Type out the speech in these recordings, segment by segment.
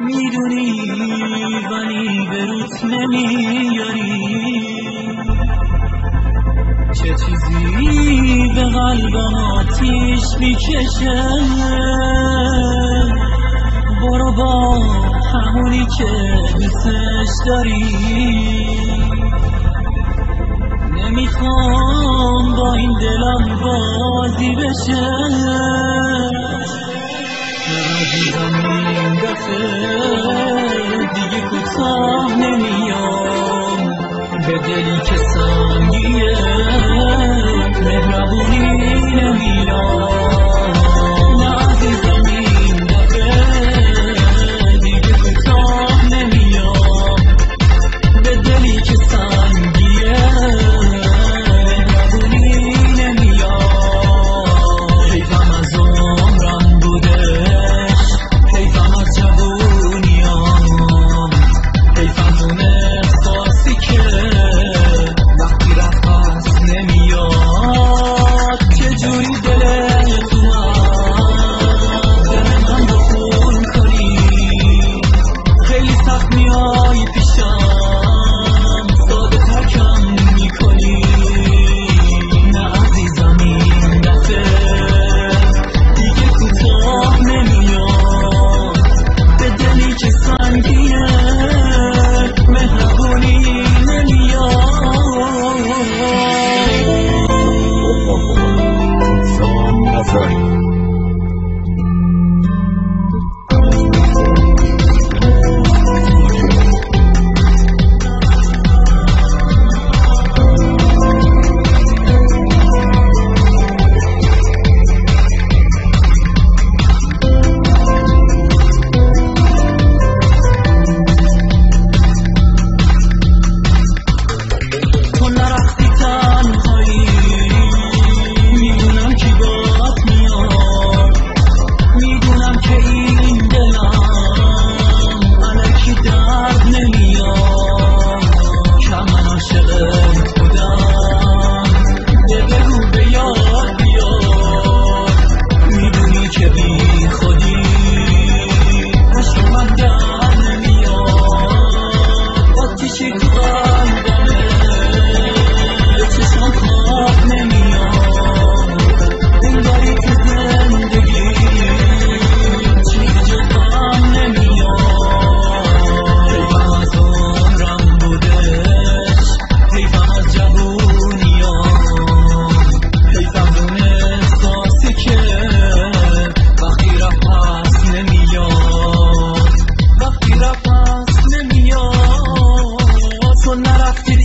می‌دونی ولی به روت نمیاری. چه چیزی به قلبم آتیش می‌کشه؟ برو با همونی که دوستش داری. نمی‌خوام با این دلم بازی بشه. دیگه کوتاه نمیام. به دلی که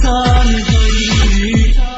暂借